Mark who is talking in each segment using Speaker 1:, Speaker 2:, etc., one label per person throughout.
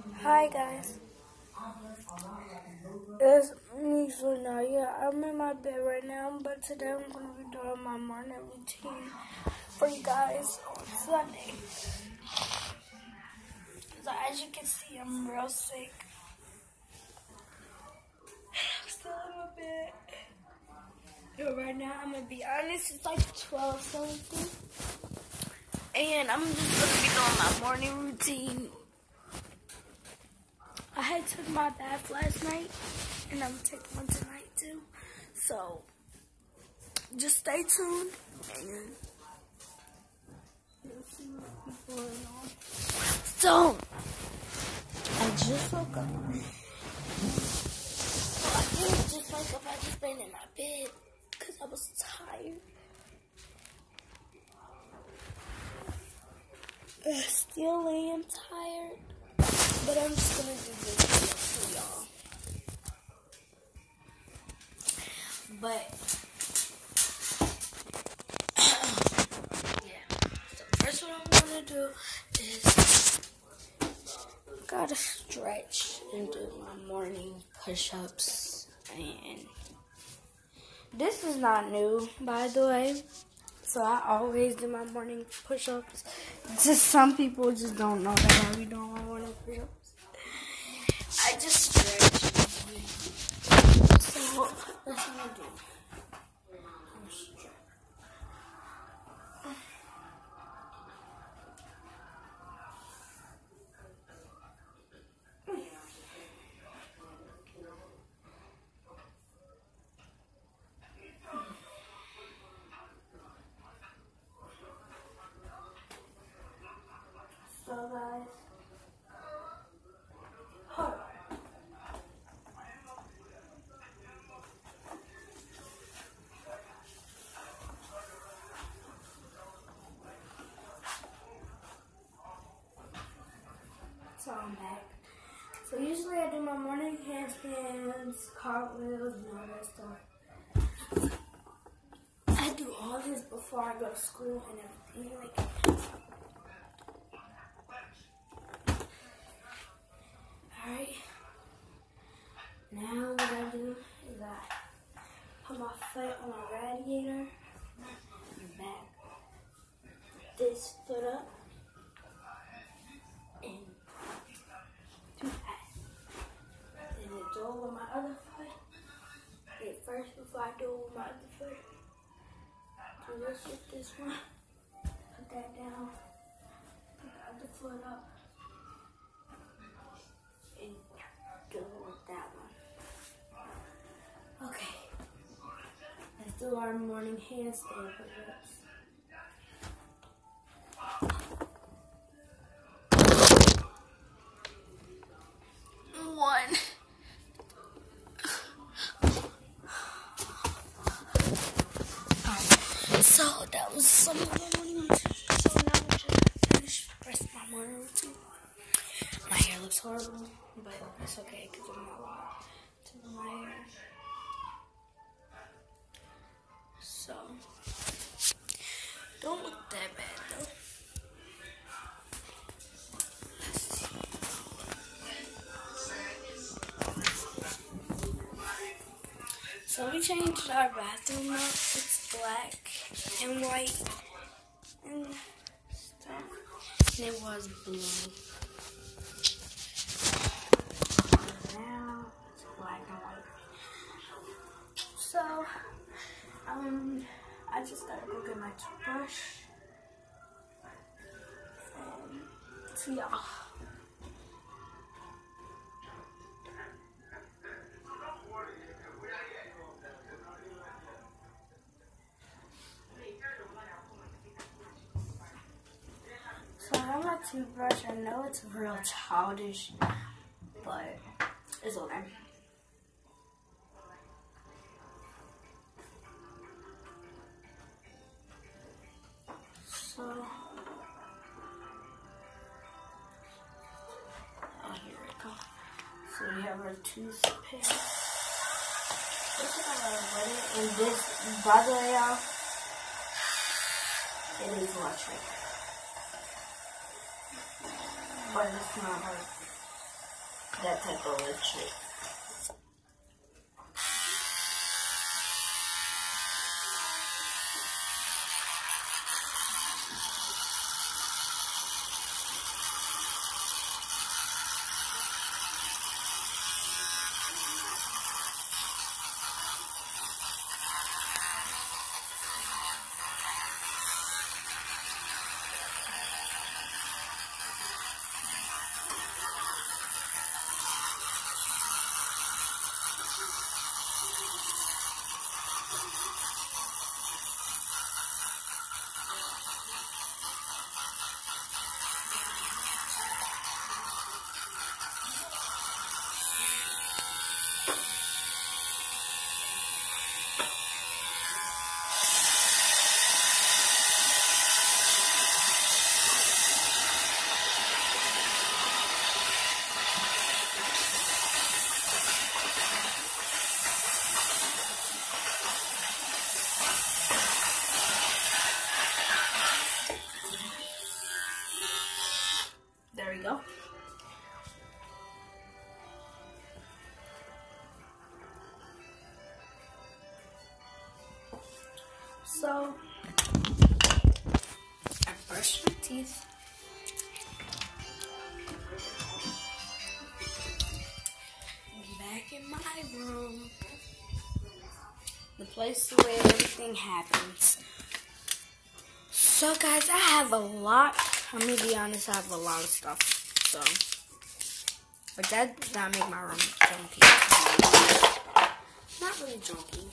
Speaker 1: Hi guys. It's me, Zanaya. I'm in my bed right now, but today I'm to be doing my morning routine for you guys on Sunday. So as you can see, I'm real sick. Still in my. But right now, I'm to be honest, it's like 12 something. And I'm just to be doing my morning routine I took my bath last night, and I'm taking one tonight too. So, just stay tuned, and you'll see what's going on. So, I just woke up. I didn't just wake up, I just been in my bed, because I was tired. I still am tired. But I'm just gonna do this for y'all. But yeah. So first what I'm gonna do is gotta stretch and do my morning push-ups and this is not new by the way. So I always do my morning push-ups. Just some people just don't know that I be doing my morning push-ups. I just stretch. So that's what I do. Back. So usually I do my morning handstands, cartwheels, and all that stuff. I do all this before I go to school and everything like Alright. Now what I do is I put my foot on a radiator back this foot up first before I do with my other foot. Do this with this one. Put that down. Put the other foot up. and do it with that one. Okay. Let's do our morning handstand push-ups. One. Alright. So that was now my routine. My hair looks horrible, but it's okay because I'm not allowed to my hair. So, don't look that bad though. So we changed our bathroom up. It's black and white and stuff. And it was blue. now it's black and white. So, um, I just gotta go get my toothbrush. And see y'all. Toothbrush. I know it's real childish, but it's okay. So, oh, here we go. So we have our toothpaste. This is. And this, by the way, y'all, it is electric but it's not like that type of electric. We go. So, I brushed my teeth. Back in my room. The place where everything happens. So, guys, I have a lot. I'm gonna be honest, I have a lot of stuff. So, but that does not make my room junky. Not really junky.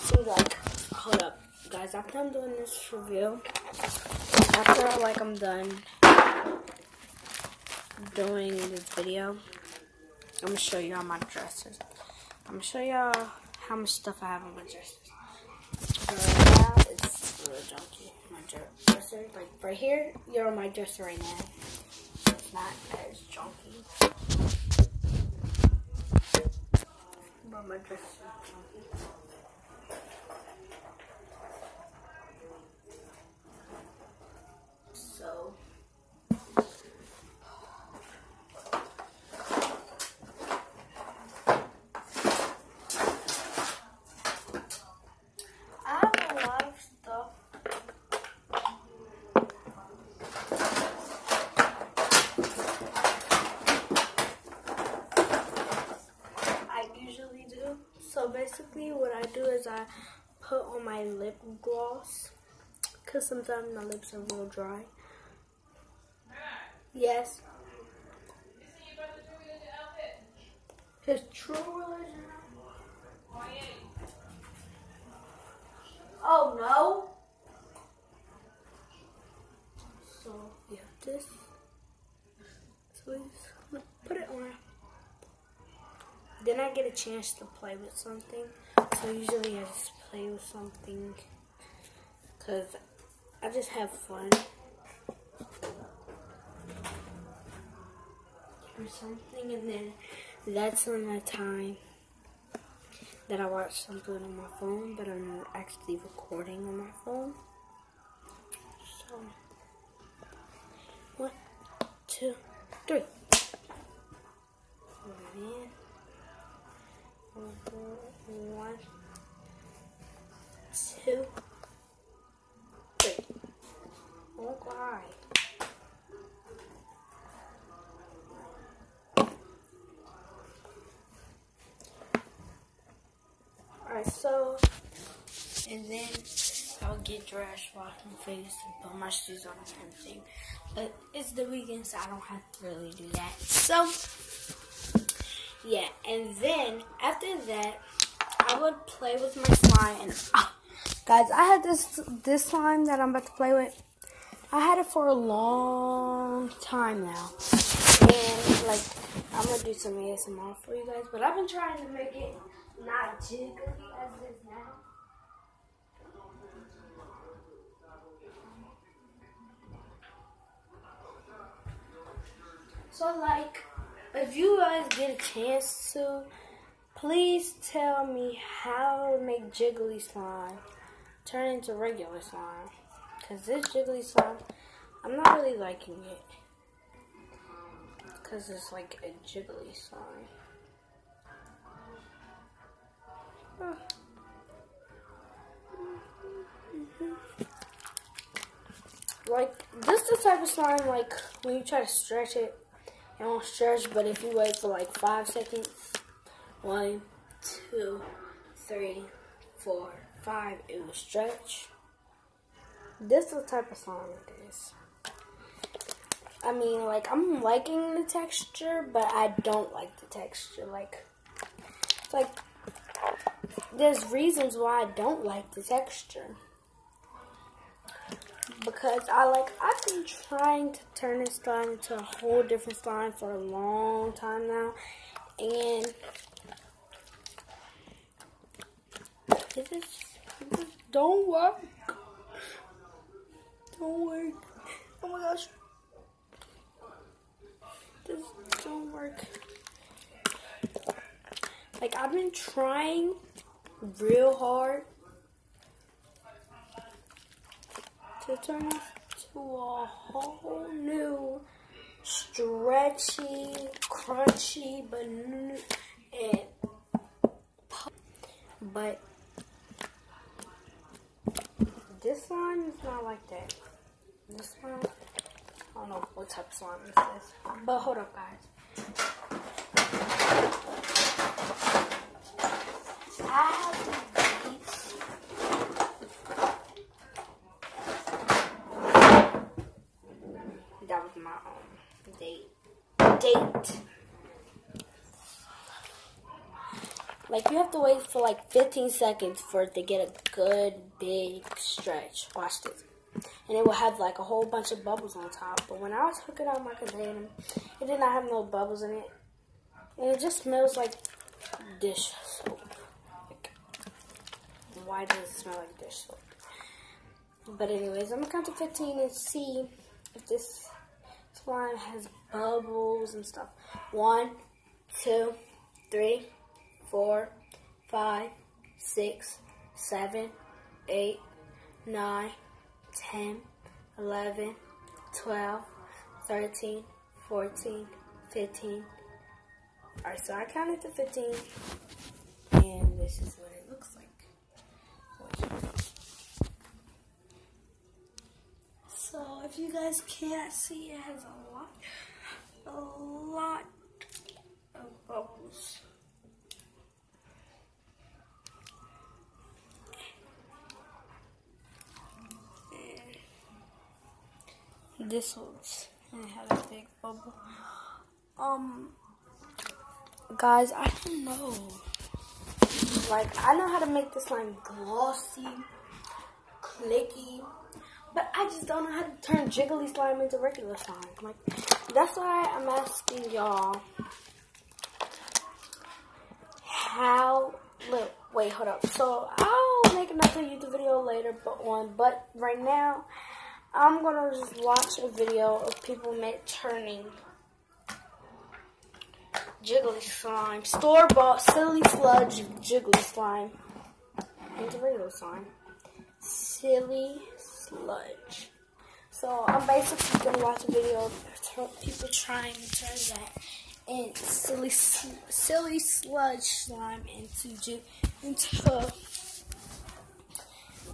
Speaker 1: So, like, hold up, guys. After I'm doing this review, after like I'm done doing this video, I'm gonna show y'all my dresses. I'm gonna show y'all how much stuff I have on my dresses. So little junky. My dresser, like right here, you're on my dresser right now. It's not as junky. But my dresser is junky. So I have a lot of stuff. I usually do. Basically, what I do is I put on my lip gloss because sometimes my lips are real dry. Yes. His true religion. Oh no. So you have this. So we just put it on. Then I get a chance to play with something. So usually I just play with something because I just have fun. Or something, and then that's when the time that I watch something on my phone, but I'm actually recording on my phone. So, one, two, three. Oh, one, one, two, three. Oh, why? Alright, so, and then I'll get dressed, wash my face, and put my shoes on and everything. But it's the weekend, so I don't have to really do that. So, yeah, and then after that, I would play with my slime. And ah, guys, I had this this slime that I'm about to play with. I had it for a long time now, and like I'm gonna do some ASMR for you guys. But I've been trying to make it not jiggly as it is now. So like, if you guys get a chance to, please tell me how to make jiggly slime turn into regular slime. Cause this jiggly slime, I'm not really liking it. Because it's like a jiggly slime. Like, this is the type of slime, like, when you try to stretch it, it won't stretch, but if you wait for like five seconds, one, two, three, four, five, it will stretch. This is the type of song it is. I mean, like, I'm liking the texture, but I don't like the texture. Like, like, there's reasons why I don't like the texture. Because I like, I've been trying to turn this slime into a whole different slime for a long time now. And just, it just don't work. Don't work. Oh my gosh. This don't work. Like I've been trying real hard to turn this to a whole new stretchy, crunchy, but and but this one is not like that. This one, I don't know what type of slime this is, but hold up, guys. I have these That was my um, date. Date. Like you have to wait for like 15 seconds for it to get a good big stretch. Watch this. And it will have like a whole bunch of bubbles on top. But when I was hooking out my container, it did not have no bubbles in it. And it just smells like dish soap. Like, why does it smell like dish soap? But anyways, I'm gonna count to 15 and see if this slime has bubbles and stuff. One, two, three, four, five, six, seven, eight, nine, ten, eleven, twelve, thirteen, fourteen, fifteen. Alright, so I counted to 15, and this is what it looks like. So if you guys can't see, it has a lot, a lot of bubbles. And this and it has a big bubble. Um, guys, I don't know. Like, I know how to make this slime glossy, clicky, but I just don't know how to turn jiggly slime into regular slime. Like, that's why I'm asking y'all how. Look, wait, hold up. So I'll make another YouTube video later, but on. But right now, I'm gonna just watch a video of people make turning jiggly slime, store bought silly sludge jiggly slime into regular slime. Silly sludge. So I'm basically gonna watch a video of people trying to turn that and silly silly sludge slime into into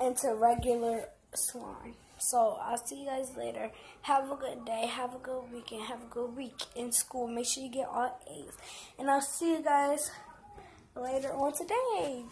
Speaker 1: into regular slime. So I'll see you guys later. Have a good day. Have a good weekend. Have a good week in school. Make sure you get all A's. And I'll see you guys later on today.